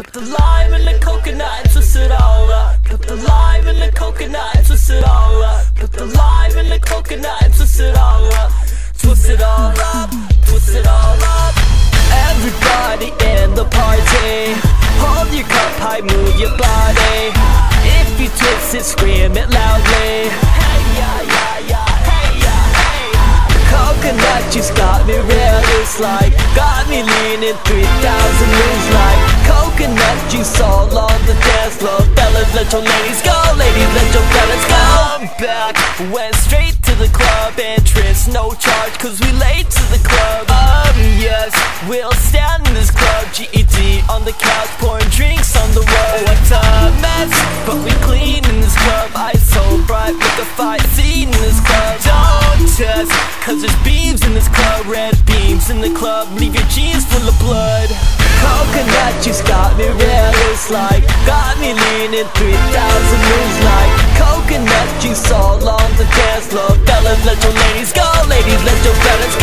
Put the lime in the coconut and twist it all up. Put the lime in the coconut and twist it all up. Put the lime in the coconut and twist it all up. Twist it all up, twist it all up. Everybody in the party, hold your cup high, move your body. If you twist it, scream it loudly. Hey ya ya ya, hey ya hey ya. Coconut juice got me real, it's like got me leaning 3,000 moves like coconut juice all on the dance floor. Fellas, let your ladies go, ladies, let your fellas go. I'm back, went straight to the club entrance, no charge, cause we late to the club. Um, yes, we'll stand in this club, GED on the couch, pouring drinks on the road. What's a mess, but we clean in this club. Eyes so bright, with the fight scene in this club. Don't test, cause there's beams in this club, red beams in the club, leave your jeans full of blood. Coconut juice like Got me leaning 3,000 moves like Coconut juice all on the dance floor. Fellas, let your ladies go, ladies, let your fellas